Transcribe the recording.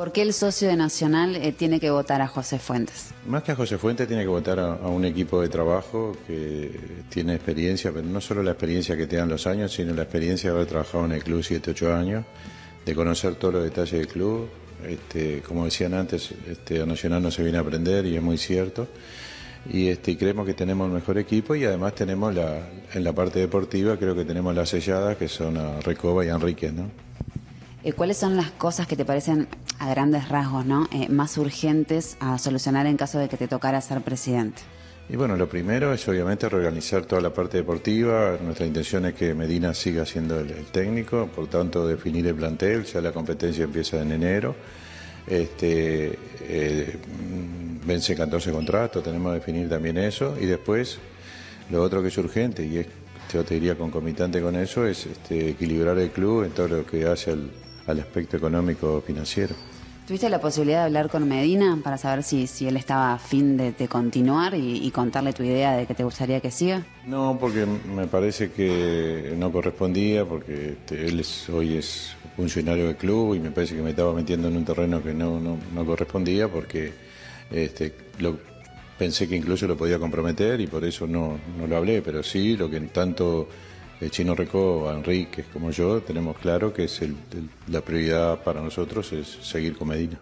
¿Por qué el socio de Nacional eh, tiene que votar a José Fuentes? Más que a José Fuentes tiene que votar a, a, un equipo de trabajo que tiene experiencia, pero no solo la experiencia que te dan los años, sino la experiencia de haber trabajado en el club 7, 8 años, de conocer todos los detalles del club. Este, como decían antes, este, a Nacional no se viene a aprender y es muy cierto. Y este, creemos que tenemos el mejor equipo y además tenemos la, en la parte deportiva, creo que tenemos las selladas que son a Recoba y a Enrique, ¿no? Eh, ¿Cuáles son las cosas que te parecen a grandes rasgos, ¿no? Eh, más urgentes a solucionar en caso de que te tocara ser presidente? Y bueno, lo primero es obviamente reorganizar toda la parte deportiva. Nuestra intención es que Medina siga siendo el, técnico, por tanto definir el plantel, ya la competencia empieza en enero. Este, eh, vence 14 contratos, tenemos que definir también eso. Y después, lo otro que es urgente, y es, yo te diría concomitante con eso, es este, equilibrar el club en todo lo que hace al, al aspecto económico financiero. ¿Tuviste la posibilidad de hablar con Medina para saber si, si él estaba a fin de, de continuar y, y, contarle tu idea de que te gustaría que siga? No, porque me parece que no correspondía, porque este, él es, hoy es funcionario del club y me parece que me estaba metiendo en un terreno que no, no, no correspondía, porque este, lo, pensé que incluso lo podía comprometer y por eso no, no lo hablé, pero sí lo que tanto el Chino Recó, Enrique como yo tenemos claro que es el, la prioridad para nosotros es seguir con Medina.